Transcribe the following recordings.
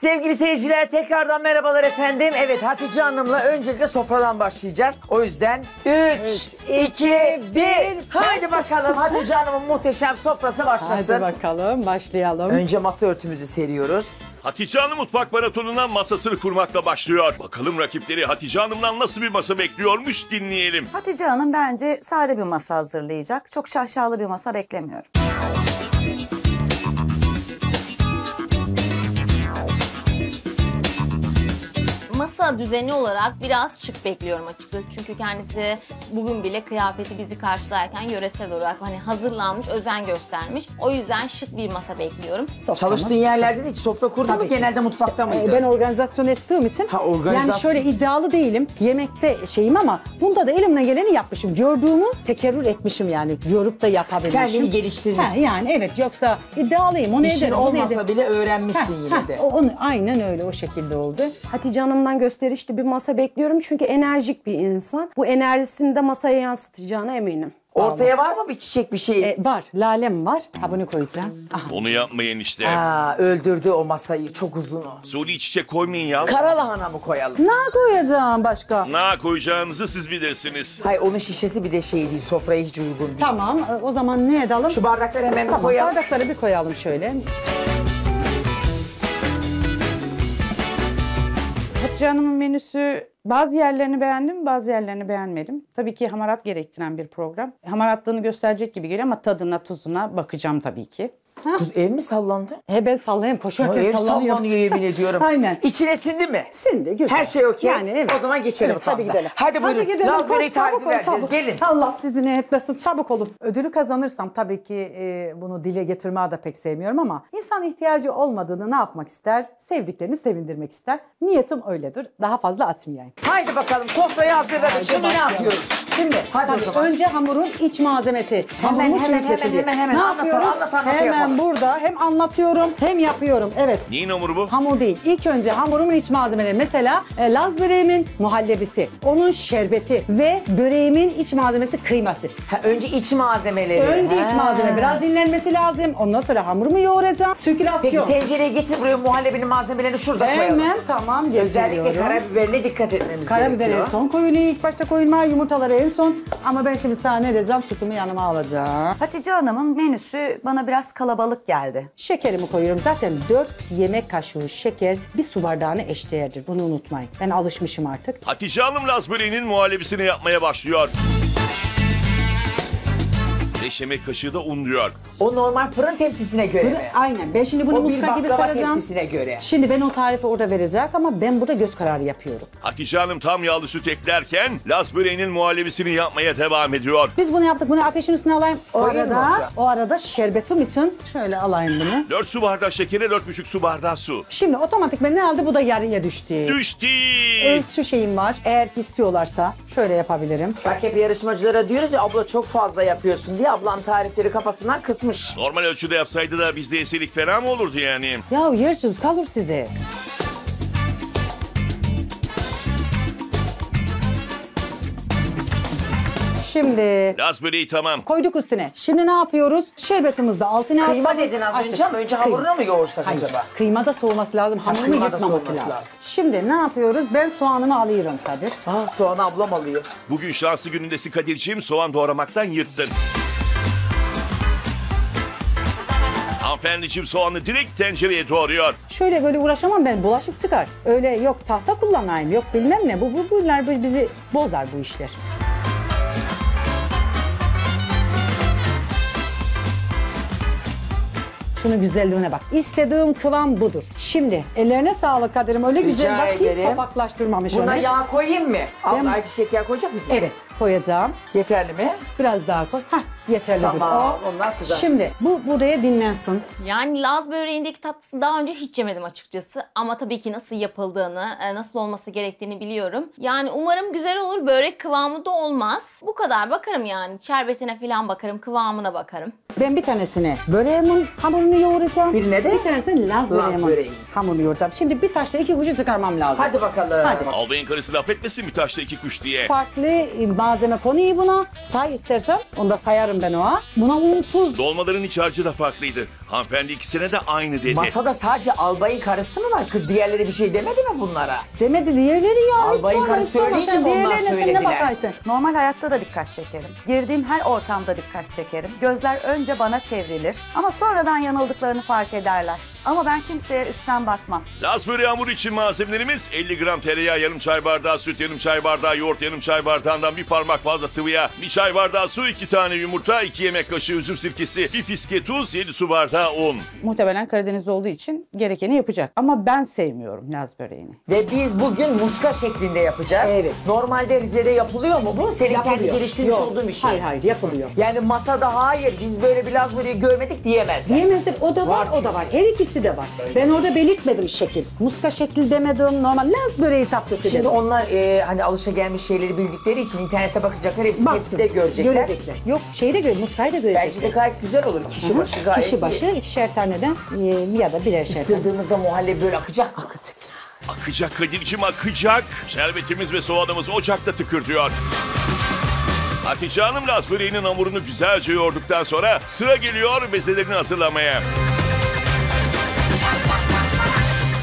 Sevgili seyirciler tekrardan merhabalar efendim. Evet Hatice Hanım'la öncelikle sofradan başlayacağız. O yüzden 3, 2, 1. Haydi bakalım Hatice Hanım'ın muhteşem sofrası başlasın. Hadi bakalım başlayalım. Önce masa örtümüzü seriyoruz. Hatice Hanım mutfak maratonuna masasını kurmakla başlıyor. Bakalım rakipleri Hatice Hanım'dan nasıl bir masa bekliyormuş dinleyelim. Hatice Hanım bence sade bir masa hazırlayacak. Çok şaşalı bir masa beklemiyorum. Masa düzeni olarak biraz şık bekliyorum açıkçası. Çünkü kendisi bugün bile kıyafeti bizi karşılarken yöresel olarak hani hazırlanmış, özen göstermiş. O yüzden şık bir masa bekliyorum. Soframız. Çalıştığın yerlerde de hiç sofra kurdun mu? Tabii ki. Genelde mutfakta Ee, mıydı? Ben organizasyon ettiğim için Ha, organizasyon. yani şöyle iddialı değilim. Yemekte şeyim ama bunda da elimden geleni yapmışım. Gördüğümü tekerrür etmişim yani. Yorup da yapabilmişim. Kendini geliştirmişsin. Ha, yani evet yoksa iddialıyım. Onu İşin ederim. onu olmasa ederim. bile öğrenmişsin Ha, yine ha, de. o- onu, aynen öyle o şekilde oldu. Hatice Hanım'dan gösterişli bir masa bekliyorum çünkü enerjik bir insan. Bu enerjisini de masaya yansıtacağına eminim. Ortaya var mı bir çiçek bir şey? E, var. Lalem var. Ha bunu koyacağım. Aha. Onu yapmayın işte. Aa, öldürdü o masayı. Çok uzun o. Suni çiçek koymayın ya. Kara lahana mı koyalım? Ne koyacağım başka? Ne koyacağınızı siz bilirsiniz. Hay onun şişesi bir de şey değil. Sofraya hiç uygun değil. Tamam e, o zaman ne edelim? Şu bardakları hemen bir Tamam koyalım. bardakları bir koyalım şöyle. Hatice Hanım'ın menüsü bazı yerlerini beğendim, bazı yerlerini beğenmedim. Tabii ki hamarat gerektiren bir program. Hamaratlığını gösterecek gibi geliyor ama tadına, tuzuna bakacağım tabii ki. Kız ev mi sallandı? He ben sallayayım Ama koşarken ev sallanıyor. sallanıyor yemin ediyorum. Aynen. İçine sindi mi? Sindi güzel. Her şey okey. Yani evet. O zaman geçelim Evet, hadi mutfağımıza. gidelim. Hadi buyurun. gidelim. Laz böreği Koş, tarifi çabuk ol, vereceğiz. çabuk. Gelin. Allah sizi ne etmesin çabuk olun. Ödülü kazanırsam tabii ki e, bunu dile getirmeyi de pek sevmiyorum ama insan ihtiyacı olmadığını ne yapmak ister? Sevdiklerini sevindirmek ister. Niyetim öyledir. Daha fazla atmayayım. Haydi bakalım sofrayı hazırladık. Şimdi ne başlayalım. yapıyoruz? Şimdi Hadi o tabii zaman. önce hamurun iç malzemesi. Hamurun hemen, hemen, diye. hemen, hemen. Ne Anlat, yapıyorum? anlat, anlat, hemen yapalım. Burada hem anlatıyorum hem yapıyorum. Evet. Neyin hamuru bu? Hamur değil. İlk önce hamurumun iç malzemeleri. Mesela e, Laz böreğimin muhallebisi, onun şerbeti ve böreğimin iç malzemesi kıyması. Ha, önce iç malzemeleri. Önce iç Ha. malzeme biraz dinlenmesi lazım. Ondan sonra hamurumu yoğuracağım. Peki Sirkülasyon. tencereye getir buraya muhallebinin malzemelerini şurada koyalım. Hemen tamam Özellikle getiriyorum. karabiberine dikkat etmemiz Karabiber gerekiyor. en son koyuluyor. İlk başta koyulma, yumurtaları en son. Ama ben şimdi sana ne diyeceğim? Sütümü yanıma alacağım. Hatice Hanım'ın menüsü bana biraz kalabalık geldi. Şekerimi koyuyorum. Zaten 4 yemek kaşığı şeker bir su bardağına eşdeğerdir. Bunu unutmayın. Ben alışmışım artık. Hatice Hanım Laz böreğinin muhallebisini yapmaya başlıyor. 5 yemek kaşığı da un diyor. O normal fırın tepsisine göre mi? Aynen. Ben şimdi bunu O bir muska gibi baklava saracağım. tepsisine göre. Şimdi ben o tarifi orada verecek ama ben burada göz kararı yapıyorum. Hatice Hanım tam yağlı süt eklerken Laz böreğinin muhallebisini yapmaya devam ediyor. Biz bunu yaptık. Bunu ateşin üstüne alayım. O Koyayım mı arada, hocam? o arada şerbetim için şöyle alayım bunu. 4 su bardağı şekere 4,5 su bardağı su. Şimdi otomatikman ne aldı? Bu da yarıya düştü. Düştü. Ölçü şeyim var. Eğer ki istiyorlarsa şöyle yapabilirim. Bak hep yarışmacılara diyoruz ya abla çok fazla yapıyorsun diye ablam tarifleri kafasından kısmış. Normal ölçüde yapsaydı da bizde yeseydik fena mı olurdu yani? Ya yersiniz kalır size. Şimdi Laz böreği tamam. koyduk üstüne. Şimdi ne yapıyoruz? Şerbetimizi de altına Kıyma dedin az Açtık. önce ama önce Kıyma. hamurunu mu yoğursak Hayır. acaba? Kıyma da soğuması lazım. Hamurunu kıyma da yırtmaması soğuması lazım. lazım. Şimdi ne yapıyoruz? Ben soğanımı alıyorum Kadir. Aa soğanı ablam alıyor. Bugün şanslı günündesin Kadir'ciğim soğan doğramaktan yırttın. Hanımefendiciğim soğanı direkt tencereye doğruyor. Şöyle böyle uğraşamam ben bulaşık çıkar. Öyle yok tahta kullanayım yok bilmem ne. Bu, bu bunlar bu- bizi bozar bu işler. Şunun güzelliğine bak. İstediğim kıvam budur. Şimdi ellerine sağlık Kadir'im. Öyle güzel bak hiç ederim. Buna onu. yağ koyayım mı? Abla Ben- ayçiçek yağı koyacak mısın? Evet koyacağım. Yeterli mi? Biraz daha koy. Hah yeterli Tamam, bu. onlar kızarsın. Şimdi bu buraya dinlensin. Yani Laz böreğindeki tatlısı daha önce hiç yemedim açıkçası. Ama tabii ki nasıl yapıldığını, e, nasıl olması gerektiğini biliyorum. Yani umarım güzel olur. Börek kıvamı da olmaz. Bu kadar bakarım yani. Şerbetine falan bakarım, kıvamına bakarım. Ben bir tanesine böreğimin hamurunu yoğuracağım. Birine de bir tanesine laz, Laz böreğimin böreği. hamurunu yoğuracağım. Şimdi bir taşla iki kuşu çıkarmam lazım. Hadi bakalım. Hadi bakalım. Albayın karısı laf etmesin bir taşla iki kuş diye. Farklı e, malzeme konuyu buna. Say istersen. Onu da sayarım ben o. Buna un, tuz. Dolmaların iç harcı da farklıydı. Hanımefendi ikisine de aynı dedi. Masada sadece albayın karısı mı var? Kız diğerleri bir şey demedi mi bunlara? Demedi diğerleri ya. Albayın karısı söyleyince mi ne söylediler? Normal hayatta da dikkat çekerim. Girdiğim her ortamda dikkat çekerim. Gözler önce bana çevrilir ama sonradan yanıldıklarını fark ederler. Ama ben kimseye üstten bakmam. Laz böreği hamuru için malzemelerimiz 50 gram tereyağı, yarım çay bardağı süt, yarım çay bardağı yoğurt, yarım çay bardağından bir parmak fazla sıvı yağ, bir çay bardağı su, iki tane yumurta, iki yemek kaşığı üzüm sirkesi, bir fiske tuz, 7 su bardağı un. Muhtemelen Karadeniz'de olduğu için gerekeni yapacak. Ama ben sevmiyorum Laz böreğini. Ve biz bugün muska şeklinde yapacağız. Evet. Normalde Rize'de yapılıyor mu bu? Senin kendi Yapılıyor. geliştirmiş Yok. olduğun bir şey. Hayır hayır yapılıyor. Yani masada hayır biz böyle bir Laz böreği görmedik diyemezler. Diyemezler. O da var, Var o da var. Her ikisi de var. Ben orada belirtmedim şekil. Muska şekil demedim. Normal Laz böreği tatlısı Şimdi dedim. onlar e, hani alışa gelmiş şeyleri bildikleri için internete bakacaklar. Hepsi, hepsi de görecekler. Görecekler. Yok şeyi de gör, muskayı da görecekler. Bence de gayet güzel olur. Kişi başı gayet Kişi başı ikişer taneden e, ya da birer şer tane. Isırdığımızda muhallebi böyle akacak mı? Akacak. Akacak Kadir'cim akacak. Şerbetimiz ve soğanımız ocakta tıkırdıyor. Hatice Hanım böreğinin hamurunu güzelce yoğurduktan sonra sıra geliyor bezelerini hazırlamaya.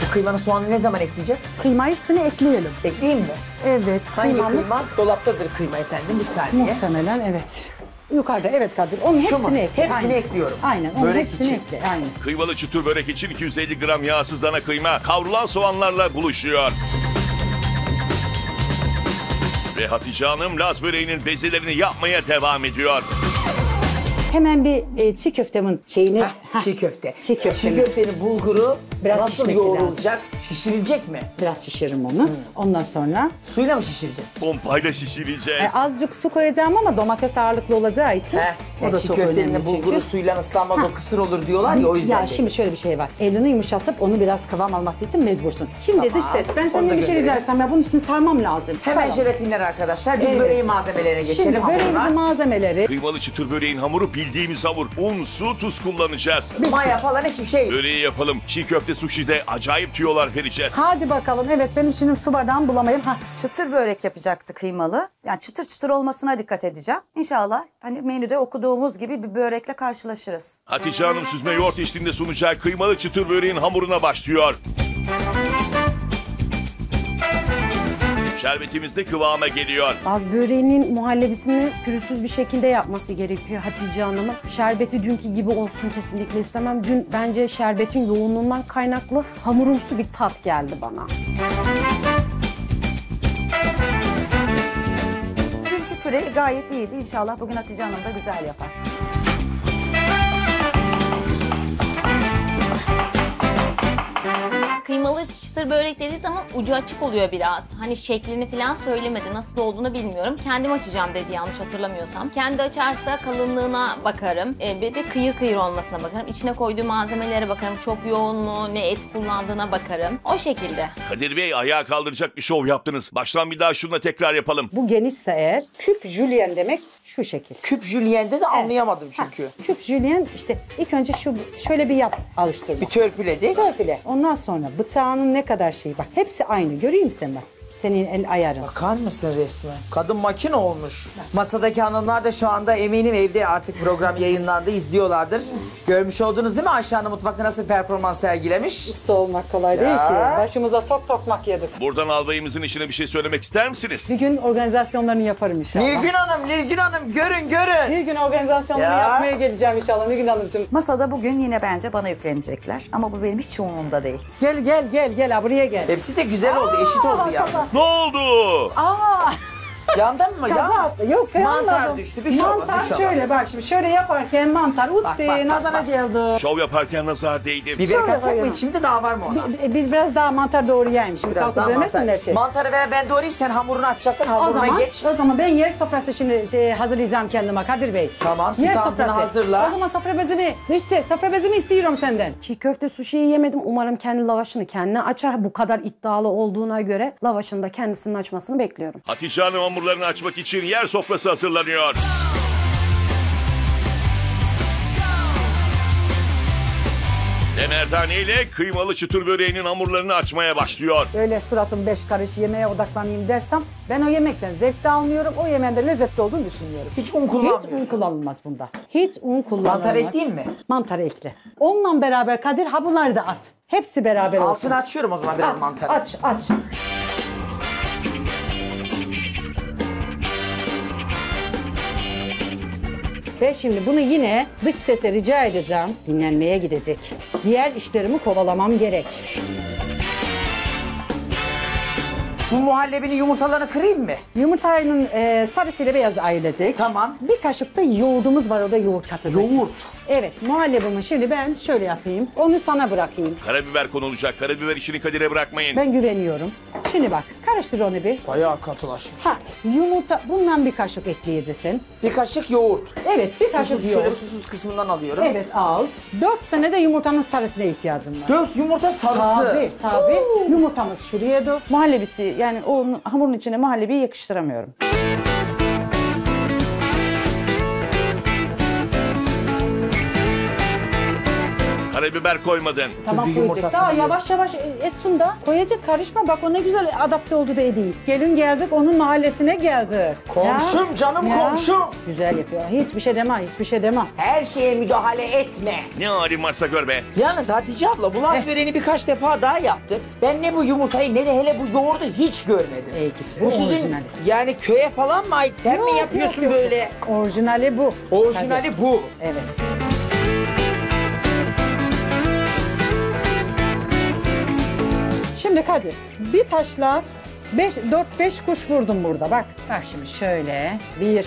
Bu kıymanın soğanını ne zaman ekleyeceğiz? Kıymayı hepsini ekleyelim. Ekleyeyim mi? Evet. Hangi kıymamız kıyma? Dolaptadır kıyma efendim bir saniye. Muhtemelen evet. Yukarıda evet Kadir. Onun Şu hepsini ekle. Hepsini Aynen. ekliyorum. Aynen. Onun Börek hepsini için. ekle. Aynen. Kıymalı çıtır börek için 250 gram yağsız dana kıyma kavrulan soğanlarla buluşuyor. Ve Hatice Hanım Laz böreğinin bezelerini yapmaya devam ediyor. Hemen bir e, çiğ köftemin şeyini... Heh, çiğ köfte. Çiğ köftenin. Çiğ köftenin bulguru Biraz nasıl şişmesi yoğrulacak? Şişirilecek mi? Biraz şişiririm onu. Ondan sonra Suyla mı şişireceğiz? Pompayla şişireceğiz. e, azıcık su koyacağım ama domates ağırlıklı olacağı için Heh, o da çiğ çok köftenin önemli bulguru çünkü. suyla ıslanmaz o kısır olur diyorlar ya o yüzden. Ya şimdi şöyle bir şey var. Elini yumuşatıp onu biraz kıvam alması için mecbursun. Şimdi Tamam. dış ses. Ben Onu da seninle bir şey gönderelim. rica etsem ya bunun üstüne sarmam lazım. Hemen Saralım. jelatinler arkadaşlar. Biz Evet. böreğin malzemelerine geçelim. Şimdi böreğimizin hamuruna. malzemeleri. Kıymalı çıtır böreğin hamuru bildiğimiz hamur. Un, su, tuz kullanacağız. Maya falan hiçbir şey. Böreği yapalım. Çiğ köfte sushi'de acayip tüyolar vereceğiz. Hadi bakalım. Evet benim şimdi su bardağımı bulamayayım. Hah. Çıtır börek yapacaktı kıymalı. Yani çıtır çıtır olmasına dikkat edeceğim. İnşallah hani menüde okuduğumuz gibi bir börekle karşılaşırız. Hatice Hanım süzme yoğurt eşliğinde sunacağı kıymalı çıtır böreğin hamuruna başlıyor. Şerbetimiz de kıvama geliyor. Laz böreğinin muhallebisini pürüzsüz bir şekilde yapması gerekiyor Hatice Hanım'ın. Şerbeti dünkü gibi olsun kesinlikle istemem. Dün bence şerbetin yoğunluğundan kaynaklı hamurumsu bir tat geldi bana. Dünkü püre gayet iyiydi. İnşallah bugün Hatice Hanım da güzel yapar. Kıymalı çıtır börek dediği zaman ucu açık oluyor biraz. Hani şeklini falan söylemedi. Nasıl olduğunu bilmiyorum. Kendim açacağım dedi yanlış hatırlamıyorsam. Kendi açarsa kalınlığına bakarım. E, bir de kıyır kıyır olmasına bakarım. İçine koyduğu malzemelere bakarım. Çok yoğun mu, ne et kullandığına bakarım. O şekilde. Kadir Bey ayağa kaldıracak bir şov yaptınız. Baştan bir daha şununla tekrar yapalım. Bu genişse eğer küp jülyen demek şu şekil. Küp jülyen'de de anlayamadım çünkü. Ha, küp jülyen işte ilk önce şu şöyle bir yap alıştırma. Bir törpüledik. Törpüle. Ondan sonra bıçağının ne kadar şeyi bak. Hepsi aynı. Göreyim sen bak. Senin el ayarın. Bakar mısın resmen? Kadın makine olmuş. Masadaki hanımlar da şu anda eminim evde artık program yayınlandı, izliyorlardır. Görmüş oldunuz değil mi Ayşe Hanım mutfakta nasıl bir performans sergilemiş? Usta olmak kolay değil ki. Başımıza çok tokmak yedik. Buradan albayımızın işine bir şey söylemek ister misiniz? Bir gün organizasyonlarını yaparım inşallah. Nilgün Hanım, Nilgün Hanım görün görün. Bir gün organizasyonları Ya. yapmaya geleceğim inşallah Nilgün Hanımcığım. Masada bugün yine bence bana yüklenecekler. Ama bu benim hiç umurumda değil. Gel gel gel gel ha buraya gel. Hepsi de güzel oldu, eşit oldu yalnız. Ne oldu? Aa Yandın mı kaza attı. Yok Mantar anladım. düştü, bir şey olmaz, Mantar bir şey olmaz. şöyle bak şimdi şöyle yaparken mantar ut Bak, be bak, bak, nazara bak. geldi. Şov yaparken nazar değdi. Biber Şöyle katacak koyalım. mıyız? Şimdi daha var mı ona? Bir, bir- biraz daha mantar doğrayayım şimdi Biraz daha mantar. ki. Mantarı ver ben doğrayayım sen hamurunu açacaktın O hamuruna zaman, geç. o zaman ben yer sofrası şimdi şey, hazırlayacağım kendime Kadir Bey. Tamam, Yer standını sofrası. hazırla. O zaman sofra bezimi, işte sofra bezimi istiyorum senden. Çiğ köfte suşiyi yemedim. Umarım kendi lavaşını kendine açar. Bu kadar iddialı olduğuna göre lavaşını da kendisinin açmasını bekliyorum. Hatice Hanım hamurlarını açmak için yer sofrası hazırlanıyor. Ve merdane ile kıymalı çıtır böreğinin hamurlarını açmaya başlıyor. Öyle suratım beş karış yemeğe odaklanayım dersem ben o yemekten zevk de almıyorum. O yemeğin de lezzetli olduğunu düşünmüyorum. Hiç un Hiç kullanmıyorsun. un kullanılmaz bunda. Hiç un kullanılmaz. Mantar ekleyeyim mi? Mantar ekle. Onunla beraber Kadir ha bunları da at. Hepsi beraber olsun. Altını açıyorum o zaman biraz Aç, mantarı. Aç aç. Ve şimdi bunu yine dış sese rica edeceğim. Dinlenmeye gidecek. Diğer işlerimi kovalamam gerek. Bu muhallebinin yumurtalarını kırayım mı? Yumurtanın e, sarısıyla beyazı ayrılacak. Tamam. Bir kaşık da yoğurdumuz var. O da yoğurt katacağız. Yoğurt. Evet muhallebimi şimdi ben şöyle yapayım. Onu sana bırakayım. Karabiber konulacak. Karabiber işini Kadir'e bırakmayın. Ben güveniyorum. Şimdi bak karıştır onu bir. Bayağı katılaşmış. Ha, yumurta bundan bir kaşık ekleyeceksin. Bir kaşık yoğurt. Evet bir kaşık Susuz, şöyle yoğurt. susuz kısmından alıyorum. Evet al. Dört tane de yumurtanın sarısına ihtiyacım var. Dört yumurta sarısı. Tabii tabii. Yumurtamız şuraya dur. Muhallebisi yani o hamurun içine muhallebiyi yakıştıramıyorum. Karabiber koymadın. Tamam koyacak. Daha yavaş yavaş etsun da koyacak karışma bak o ne güzel adapte oldu da değil. Gelin geldik onun mahallesine geldik. Komşum, canım komşum. Güzel yapıyor. Hiçbir şey deme hiçbir şey deme. Her şeye müdahale etme. Ne halin varsa gör be. Yalnız Hatice abla bu Laz böreğini birkaç defa daha yaptık. Ben ne bu yumurtayı ne de hele bu yoğurdu hiç görmedim. İyi git. Bu sizin Orijinali. yani köye falan mı ait? Sen Yok, mi yapıyorsun yok, yok. böyle? Orijinali bu. Orijinali bu. Evet. Şimdi Kadir bir taşla 4-5 kuş vurdum burada bak. Bak şimdi şöyle. Bir.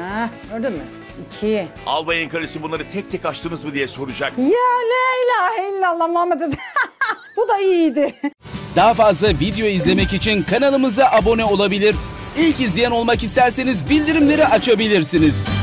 Ha, gördün mü? İki. Albayın karısı bunları tek tek açtınız mı diye soracak. Ya la ilahe illallah Muhammed Bu da iyiydi. Daha fazla video izlemek için kanalımıza abone olabilir. İlk izleyen olmak isterseniz bildirimleri açabilirsiniz.